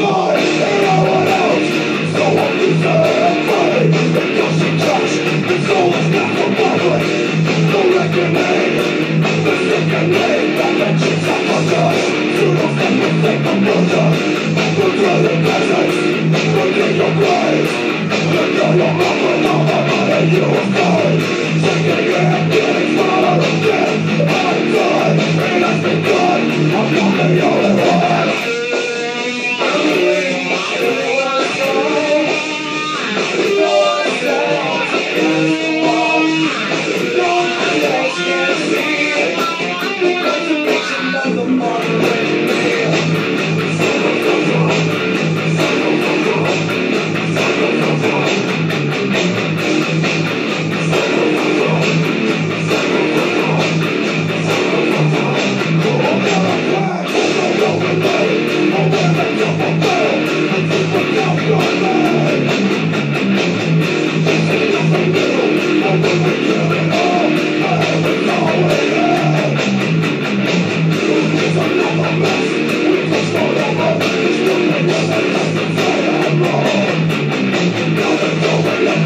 Murder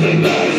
Everybody